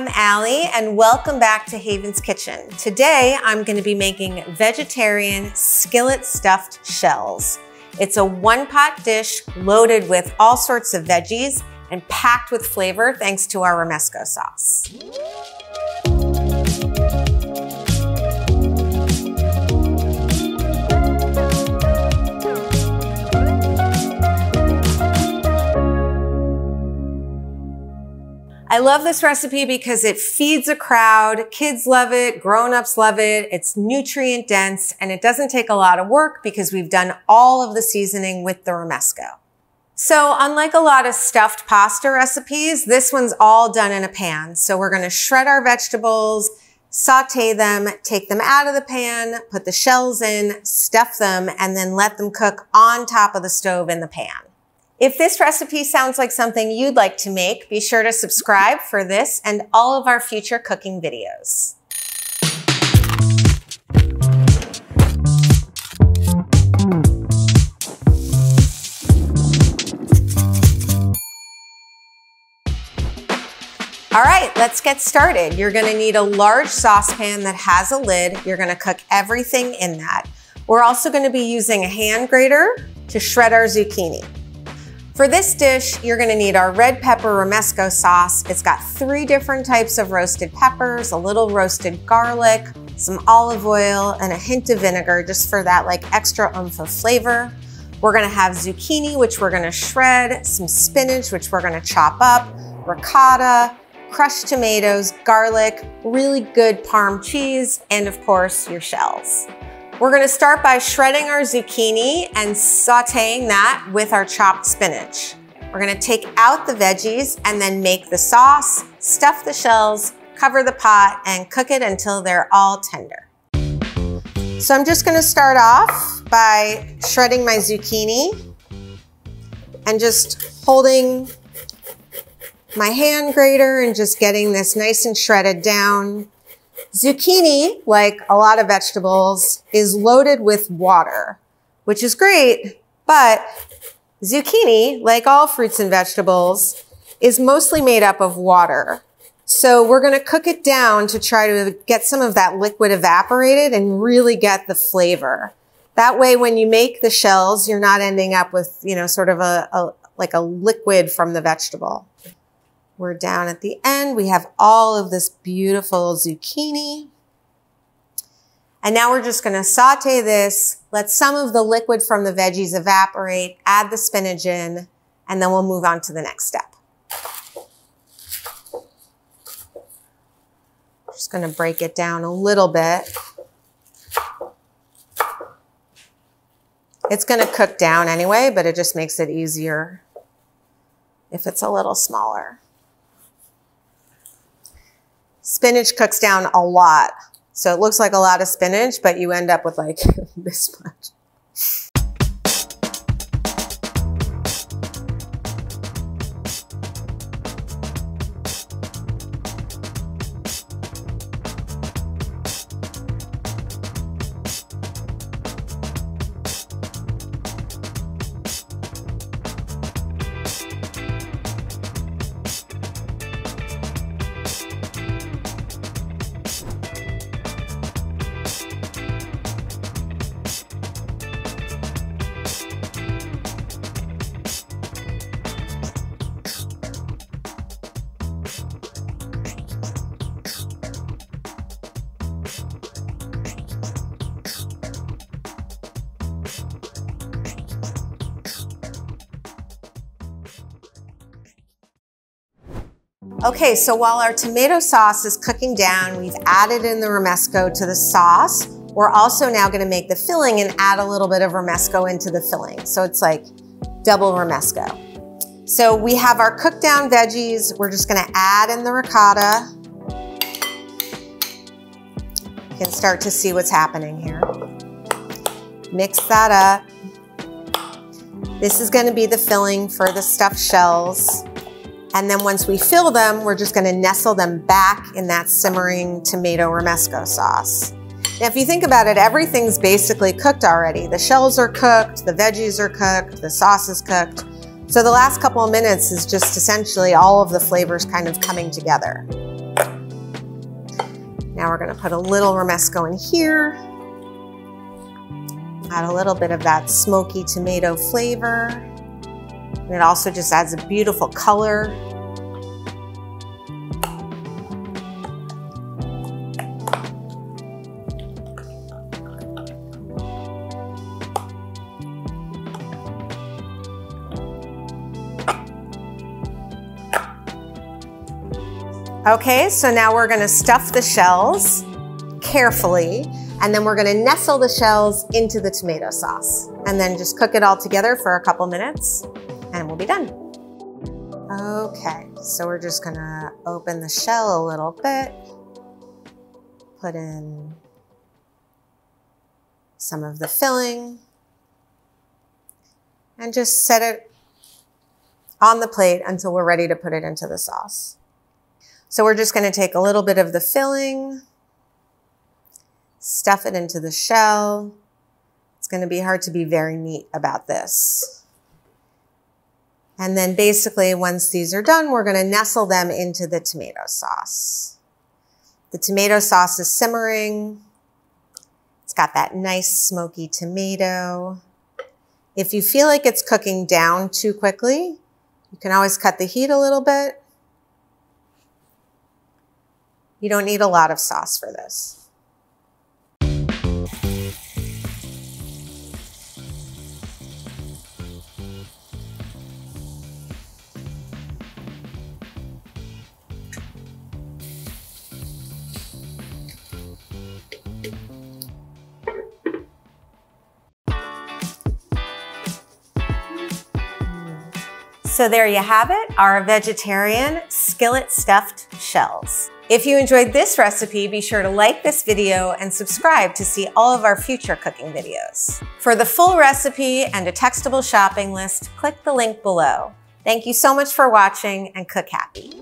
I'm Allie and welcome back to Haven's Kitchen. Today I'm going to be making vegetarian skillet stuffed shells. It's a one pot dish loaded with all sorts of veggies and packed with flavor thanks to our romesco sauce. Love this recipe because it feeds a crowd. Kids love it, grown-ups love it. It's nutrient dense and it doesn't take a lot of work because we've done all of the seasoning with the romesco. So unlike a lot of stuffed pasta recipes, this one's all done in a pan. So we're gonna shred our vegetables, saute them, take them out of the pan, put the shells in, stuff them, and then let them cook on top of the stove in the pan. If this recipe sounds like something you'd like to make, be sure to subscribe for this and all of our future cooking videos. All right, let's get started. You're gonna need a large saucepan that has a lid. You're gonna cook everything in that. We're also gonna be using a hand grater to shred our zucchini. For this dish, you're gonna need our red pepper romesco sauce. It's got three different types of roasted peppers, a little roasted garlic, some olive oil, and a hint of vinegar just for that like extra oomph of flavor. We're gonna have zucchini, which we're gonna shred, some spinach, which we're gonna chop up, ricotta, crushed tomatoes, garlic, really good parm cheese, and of course, your shells. We're gonna start by shredding our zucchini and sauteing that with our chopped spinach. We're gonna take out the veggies and then make the sauce, stuff the shells, cover the pot, and cook it until they're all tender. So I'm just gonna start off by shredding my zucchini and just holding my hand grater and just getting this nice and shredded down Zucchini, like a lot of vegetables, is loaded with water, which is great, but zucchini, like all fruits and vegetables, is mostly made up of water. So we're going to cook it down to try to get some of that liquid evaporated and really get the flavor. That way, when you make the shells, you're not ending up with, you know, sort of a, a like a liquid from the vegetable. We're down at the end. We have all of this beautiful zucchini. And now we're just going to saute this, let some of the liquid from the veggies evaporate, add the spinach in, and then we'll move on to the next step. Just going to break it down a little bit. It's going to cook down anyway, but it just makes it easier if it's a little smaller. Spinach cooks down a lot. So it looks like a lot of spinach, but you end up with like this much. Okay, so while our tomato sauce is cooking down, we've added in the romesco to the sauce. We're also now gonna make the filling and add a little bit of romesco into the filling. So it's like double romesco. So we have our cooked down veggies. We're just gonna add in the ricotta. You can start to see what's happening here. Mix that up. This is gonna be the filling for the stuffed shells. And then once we fill them, we're just gonna nestle them back in that simmering tomato romesco sauce. Now, if you think about it, everything's basically cooked already. The shells are cooked, the veggies are cooked, the sauce is cooked. So the last couple of minutes is just essentially all of the flavors kind of coming together. Now we're gonna put a little romesco in here. Add a little bit of that smoky tomato flavor. And it also just adds a beautiful color. Okay, so now we're gonna stuff the shells carefully, and then we're gonna nestle the shells into the tomato sauce, and then just cook it all together for a couple minutes, and we'll be done. Okay, so we're just gonna open the shell a little bit, put in some of the filling, and just set it on the plate until we're ready to put it into the sauce. So we're just gonna take a little bit of the filling, stuff it into the shell. It's gonna be hard to be very neat about this. And then basically once these are done, we're gonna nestle them into the tomato sauce. The tomato sauce is simmering. It's got that nice smoky tomato. If you feel like it's cooking down too quickly, you can always cut the heat a little bit you don't need a lot of sauce for this. So there you have it, our vegetarian skillet stuffed shells. If you enjoyed this recipe, be sure to like this video and subscribe to see all of our future cooking videos. For the full recipe and a textable shopping list, click the link below. Thank you so much for watching and cook happy.